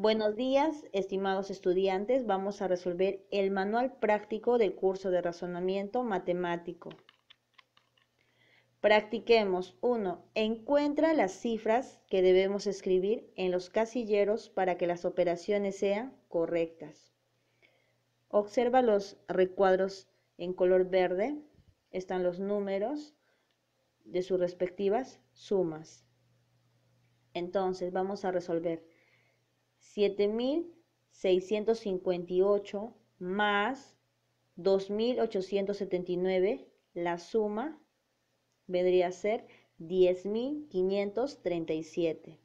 Buenos días, estimados estudiantes. Vamos a resolver el manual práctico del curso de razonamiento matemático. Practiquemos 1. Encuentra las cifras que debemos escribir en los casilleros para que las operaciones sean correctas. Observa los recuadros en color verde. Están los números de sus respectivas sumas. Entonces, vamos a resolver. 7.658 más 2.879, la suma vendría a ser 10.537.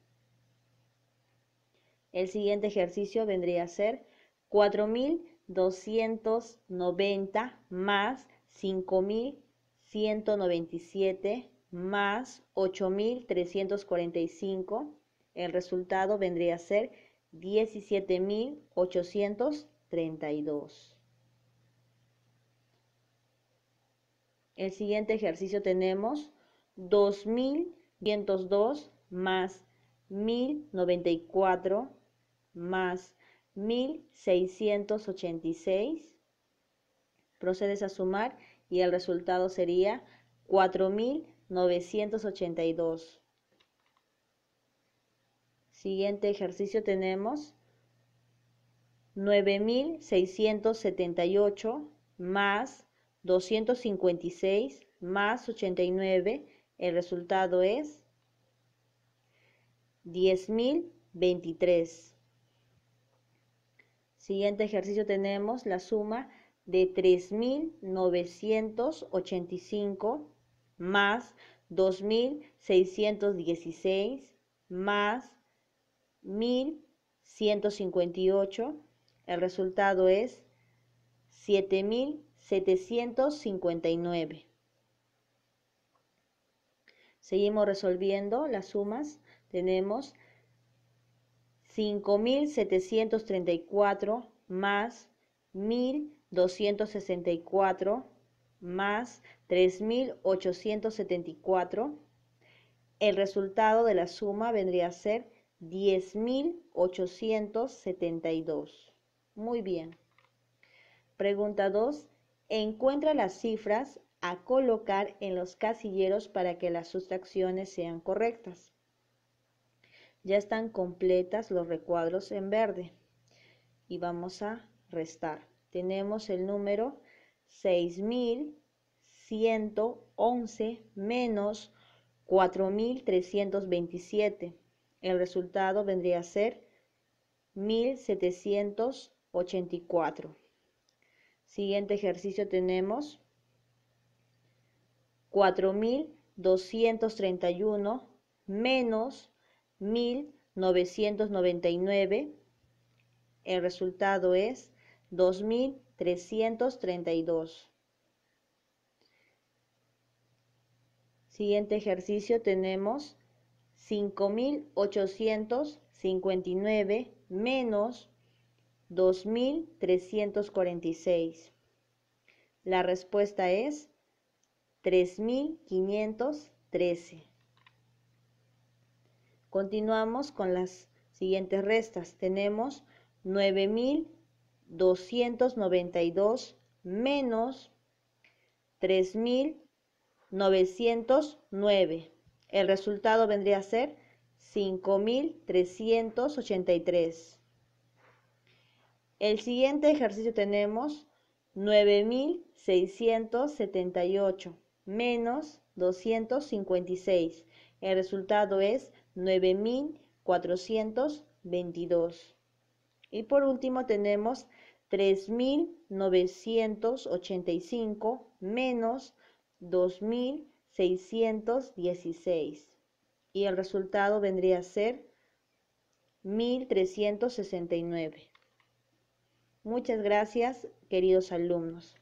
El siguiente ejercicio vendría a ser 4.290 más 5.197 más 8.345. El resultado vendría a ser 17.832. El siguiente ejercicio tenemos 2.102 más 1.094 más 1.686. Procedes a sumar y el resultado sería 4.982. Siguiente ejercicio tenemos 9678 más 256 más 89. El resultado es 10.023. Siguiente ejercicio tenemos la suma de 3.985 más 2.616 más 1158. El resultado es 7759. Seguimos resolviendo las sumas. Tenemos 5734 más 1264 más 3874. El resultado de la suma vendría a ser 10.872. Muy bien. Pregunta 2. Encuentra las cifras a colocar en los casilleros para que las sustracciones sean correctas. Ya están completas los recuadros en verde. Y vamos a restar. Tenemos el número 6.111 menos 4.327 el resultado vendría a ser 1784. Siguiente ejercicio tenemos 4231 menos 1999. El resultado es 2332. Siguiente ejercicio tenemos 5.859 menos 2.346. La respuesta es 3.513. Continuamos con las siguientes restas. Tenemos 9.292 menos 3.909. El resultado vendría a ser 5.383. El siguiente ejercicio tenemos 9.678 menos 256. El resultado es 9.422. Y por último tenemos 3.985 menos 2.000 616 y el resultado vendría a ser 1369. Muchas gracias, queridos alumnos.